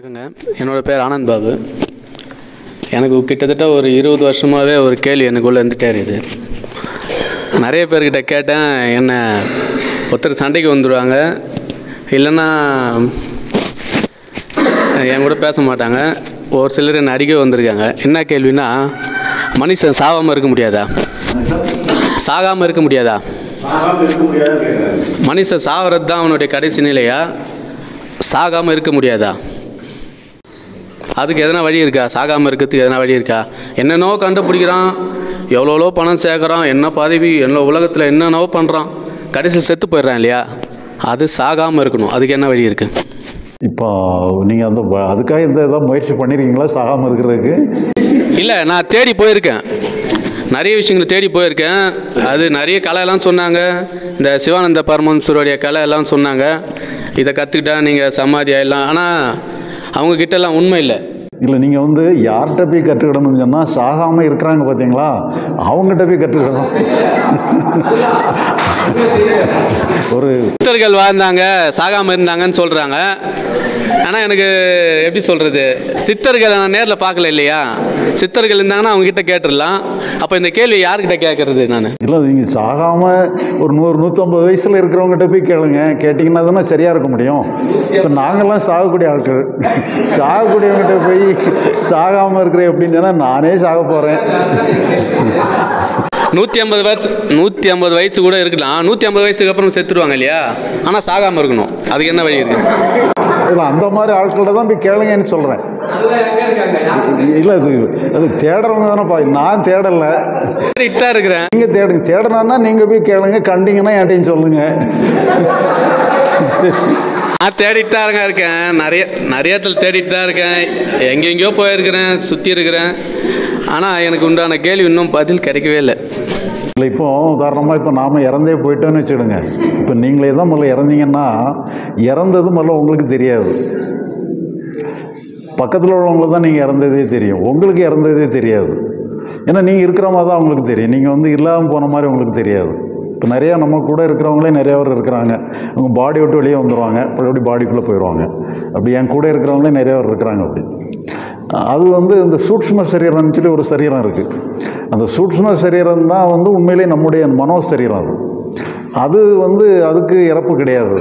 வணக்கங்க. என்னோடய பேர் ஆனந்த் பாபு. எனக்கு கிட்டத்தட்ட ஒரு இருபது வருஷமாகவே ஒரு கேள்வி எனக்குள்ளே இருந்துகிட்டே இருக்குது. நிறைய பேர்கிட்ட கேட்டேன் என்ன ஒருத்தர் சண்டைக்கு வந்துடுவாங்க இல்லைன்னா என் கூட பேச மாட்டாங்க. ஒரு சிலர் என்னை அடிக்க வந்திருக்காங்க. என்ன கேள்வினா மனுஷன் சாகாமல் இருக்க முடியாதா? சாகாமல் இருக்க முடியாதா? மனுஷன் சாகிறது தான் அவனுடைய கடைசி நிலையா? சாகாமல் இருக்க முடியாதா? அதுக்கு எதனா வழி இருக்கா? சாகாமல் இருக்கிறதுக்கு எதனா வழி இருக்கா? என்னென்னவோ கண்டுபிடிக்கிறான். எவ்வளோ பணம் சேர்க்குறான். என்ன பதவி? என்ன உலகத்தில் என்னென்னவோ பண்ணுறான் கடைசியில் செத்து போயிடுறான் இல்லையா? அது சாகாமல் இருக்கணும். அதுக்கு என்ன வழி இருக்குது இப்போ நீங்கள் அந்த அதுக்காக இந்த ஏதாவது முயற்சி பண்ணியிருக்கீங்களா சாகாமல் இருக்கிறதுக்கு? இல்லை நான் தேடி போயிருக்கேன். நிறைய விஷயங்களை தேடி போயிருக்கேன். அது நிறைய கலையெல்லாம் சொன்னாங்க. இந்த சிவானந்த பரமஹம்சருடைய கலை எல்லாம் சொன்னாங்க. இதை கற்றுக்கிட்டா நீங்கள் சமாதி ஆயிடலாம். ஆனால் அவங்க கிட்ட எல்லாம் உண்மை இல்லை. இல்லை நீங்கள் வந்து யார்கிட்ட போய் கற்றுக்கிடணும்னு சொன்னால் சாகாமல் இருக்கிறாங்க பார்த்தீங்களா அவங்ககிட்ட போய் கற்றுக்கிடணும். ஒரு சித்தர்கள் வாழ்ந்தாங்க சாகாமல் இருந்தாங்கன்னு சொல்கிறாங்க ஆனால் எனக்கு எப்படி சொல்கிறது சித்தர்களை நான் நேரில் பார்க்கல இல்லையா? சித்தர்கள் இருந்தாங்கன்னா அவங்க கிட்ட கேட்டுடலாம். அப்போ இந்த கேள்வி யார்கிட்ட கேட்கறது நான்? இல்லை நீங்கள் சாகாமல் ஒரு நூறு நூற்றம்பது வயசில் இருக்கிறவங்ககிட்ட போய் கேளுங்க. கேட்டிங்கன்னா தானே சரியாக இருக்க முடியும். இப்போ நாங்கள்லாம் சாகக்கூடிய ஆட்கள். சாகக்கூடியவங்ககிட்ட போய் சாகாமல் இருக்கிற எப்படின்னு சொன்னால் நானே சாக போகிறேன் நூற்றி ஐம்பது வயசு நூற்றி ஐம்பது வயசு கூட இருக்கலாம். நூற்றி ஐம்பது வயசுக்கு அப்புறம் செத்துருவாங்க இல்லையா? ஆனால் சாகாமல் இருக்கணும். அதுக்கு என்ன வழி இருக்குது இல்லை அந்த மாதிரி ஆட்கள்கிட்ட தான் போய் கேளுங்கன்னு சொல்கிறேன் இல்லை அது அது தேடுறவங்க தானே பா நான் தேடலை. இட்டா இருக்கிறேன். நீங்கள் தேடுங்க தேடணும்னா நீங்கள் போய் கேளுங்க கண்டிங்கன்னா என்கிட்டையும் சொல்லுங்கள் நான் தேடிட்டு தான் இருக்கேன் நிறைய நிறைய இடத்துல தேடிட்டு தான் இருக்கேன். எங்கெங்கேயோ போயிருக்கிறேன் சுற்றி இருக்கிறேன். ஆனால் எனக்கு உண்டான கேள்வி இன்னும் பதில் கிடைக்கவே இல்லை. இல்லை இப்போது உதாரணமாக இப்போ நாம் இறந்தே போயிட்டோன்னு வச்சுடுங்க இப்போ நீங்களே தான் முதல்ல இறந்தீங்கன்னா இறந்தது முதல்ல உங்களுக்கு தெரியாது. பக்கத்தில் உள்ளவங்களுக்கு தான் நீங்கள் இறந்ததே தெரியும். உங்களுக்கு இறந்ததே தெரியாது. ஏன்னா நீங்கள் இருக்கிற மாதிரி தான் அவங்களுக்கு தெரியும். நீங்கள் வந்து இல்லாமல் போன மாதிரி உங்களுக்கு தெரியாது. இப்போ நிறையா நம்ம கூட இருக்கிறவங்களே நிறையா பேர் இருக்கிறாங்க. அவங்க பாடி விட்டு வெளியே வந்துடுவாங்க அப்படி பாடிக்குள்ளே போயிடுவாங்க. அப்படி என் கூட இருக்கிறவங்களே நிறையா பேர் இருக்கிறாங்க அப்படி. அது வந்து இந்த சூட்சும சரீரம்னு சொல்லி ஒரு சரீரம் இருக்குது அந்த சூட்சும சரீரம் தான் வந்து உண்மையிலே நம்முடைய மனோ சரீரம் அது. அது வந்து அதுக்கு இறப்பு கிடையாது.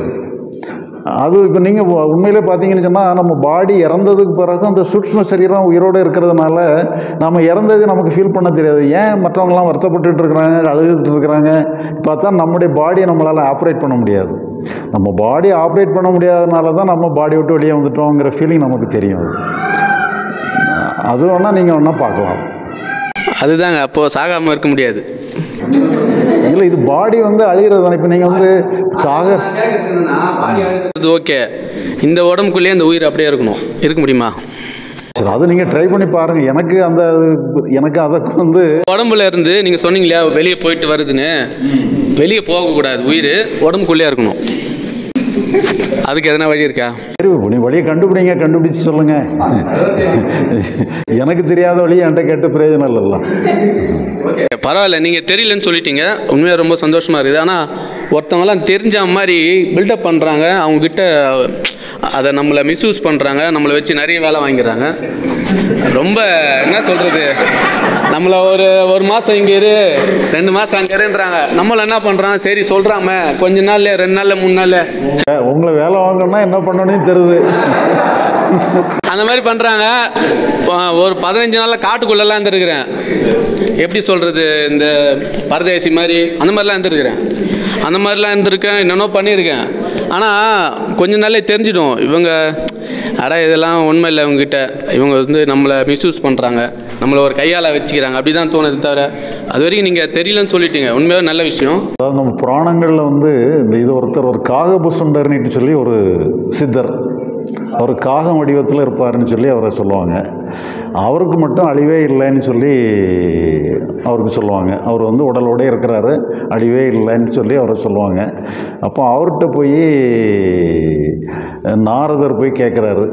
அது இப்போ நீங்கள் உண்மையிலே பார்த்தீங்கன்னு சொன்னால் நம்ம பாடி இறந்ததுக்கு பிறகு அந்த சூட்சும சரீரம் உயிரோடு இருக்கிறதுனால நம்ம இறந்தது நமக்கு ஃபீல் பண்ண தெரியாது. ஏன் மற்றவங்களாம் வருத்தப்பட்டுட்டு இருக்கிறாங்க அழுதுகிட்டு இருக்கிறாங்க? பார்த்தா நம்முடைய பாடியை நம்மளால் ஆப்ரேட் பண்ண முடியாது. நம்ம பாடி ஆப்ரேட் பண்ண முடியாதனால தான் நம்ம பாடி விட்டு வெளியே வந்துட்டோங்கிற ஃபீலிங் நமக்கு தெரியும். அது வேணால் நீங்கள் வேணா பார்க்கலாம். அதுதாங்க அப்போது சாகாமல் இருக்க முடியாது. இல்லை இது பாடி வந்து அழிகிறது தானே. இப்போ நீங்கள் வந்து சாக ஓகே. இந்த உடம்புக்குள்ளேயே இந்த உயிர் அப்படியே இருக்கணும். இருக்க முடியுமா? சரி அது நீங்கள் ட்ரை பண்ணி பாருங்கள் எனக்கு அந்த எனக்கு அதுக்கு வந்து உடம்புல இருந்து நீங்கள் சொன்னீங்க இல்லையா வெளியே போயிட்டு வருதுன்னு. வெளியே போகக்கூடாது உயிர் உடம்புக்குள்ளேயே இருக்கணும். அதுக்கு எதனா வழி இருக்கா? சரி நீ வழியை கண்டுபிடிங்க கண்டுபிடிச்சு சொல்லுங்க. எனக்கு தெரியாத வழி என்கிட்ட கேட்டு பிரயோஜனம் இல்லைல்ல. பரவாயில்ல நீங்கள் தெரியலன்னு சொல்லிட்டீங்க. உண்மையாக ரொம்ப சந்தோஷமாக இருக்குது. ஆனால் ஒருத்தவங்கலாம் தெரிஞ்ச மாதிரி பில்டப் பண்ணுறாங்க அவங்கக்கிட்ட அதை நம்மளை மிஸ்யூஸ் பண்ணுறாங்க நம்மளை வச்சு நிறைய வேலை வாங்கிடுறாங்க. ரொம்ப என்ன சொல்கிறது நம்மளை ஒரு ஒரு மாதம் இங்கே இரு ரெண்டு மாதம் அங்கே இருன்றாங்க. நம்மளை என்ன பண்ணுறான் சரி சொல்கிறாம கொஞ்ச நாள்ல ரெண்டு நாள்ல மூணு நாள்ல. உங்களை வேலை வாங்கணும்னா என்ன பண்ணணும்னு தெரியுது. அந்த மாதிரி பண்ணுறாங்க ஒரு பதினஞ்சு நாளில் காட்டுக்குள்ளெல்லாம் இருந்திருக்கிறேன். எப்படி சொல்கிறது இந்த பரதேசி மாதிரி அந்த மாதிரிலாம் இருந்துருக்கிறேன். அந்த மாதிரிலாம் இருந்திருக்கேன் என்னென்னோ பண்ணியிருக்கேன். ஆனால் கொஞ்ச நாளே தெரிஞ்சிடும் இவங்க அட இதெல்லாம் உண்மை இல்லை இவங்ககிட்ட. இவங்க வந்து நம்மளை மிஸ்யூஸ் பண்ணுறாங்க நம்மளை ஒரு கையால் வச்சுக்கிறாங்க. அப்படி தான் தோணுது தவிர அது வரைக்கும் நீங்கள் தெரியலன்னு சொல்லிட்டீங்க. உண்மையாக நல்ல விஷயம். அதாவது நம்ம புராணங்களில் வந்து இந்த இது ஒருத்தர் ஒரு காகபுசுண்டர்னிட்டு சொல்லி ஒரு சித்தர். அவர் காகம் வடிவத்தில் இருப்பாருன்னு சொல்லி அவரை சொல்லுவாங்க. அவருக்கு மட்டும் அழிவே இல்லைன்னு சொல்லி அவருக்கு சொல்லுவாங்க. அவர் வந்து உடலோடே இருக்கிறாரு. அழிவே இல்லைன்னு சொல்லி அவரை சொல்லுவாங்க. அப்போ அவர்கிட்ட போய் நாரதர் போய் கேட்குறாரு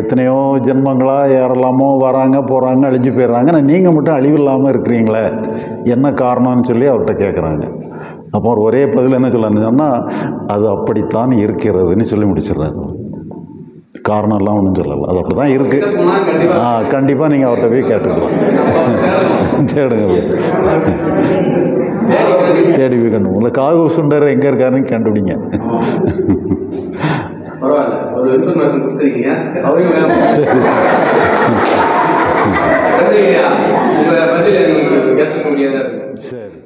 எத்தனையோ ஜென்மங்களாக யாரெல்லாமோ வராங்க போகிறாங்க அழிஞ்சு போயிடுறாங்க ஆனால் நீங்கள் மட்டும் அழிவில்லாமல் இருக்கிறீங்களே என்ன காரணம்னு சொல்லி அவர்கிட்ட கேட்குறாங்க அப்போ ஒரே பதில் என்ன சொல்லணும்னு சொன்னால் அது அப்படித்தான் இருக்கிறதுன்னு சொல்லி முடிச்சிடுறாரு. காரணம்லாம் ஒன்றும் சொல்லலை. அது அப்படி தான் இருக்குது ஆ கண்டிப்பாக நீங்கள் அவர்கிட்ட போய் கேட்டுக்கலாம். தேடுங்க. தேடி போய் கண்டு உங்களை காகு சுண்டர் எங்கே இருக்காருன்னு கண்டுபிடிங்க. சரி. சரி.